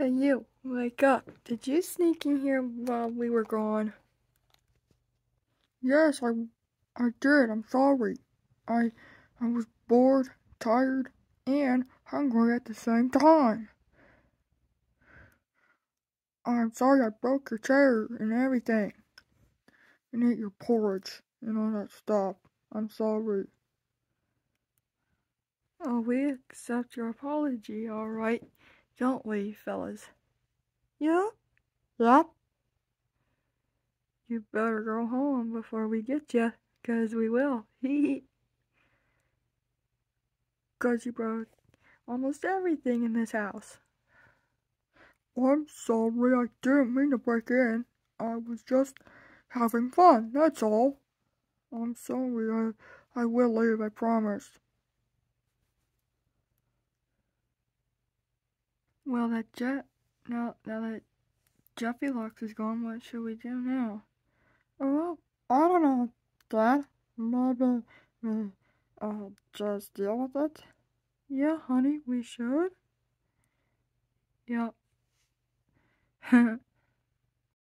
Hey you, wake up. Did you sneak in here while we were gone? Yes, I I did. I'm sorry. I I was bored, tired, and hungry at the same time. I'm sorry I broke your chair and everything. And ate your porridge and all that stuff. I'm sorry. Oh, we accept your apology, alright, don't we, fellas? Yeah? Yep. You better go home before we get you, 'cause we will. Hee 'Cause you broke almost everything in this house. I'm sorry, I didn't mean to break in. I was just having fun, that's all. I'm sorry, I, I will leave, I promise. Well, that jet, now, now that Jeffy Locks is gone, what should we do now? Well, I don't know, Dad. Maybe we, uh, just deal with it? Yeah, honey, we should. Yep.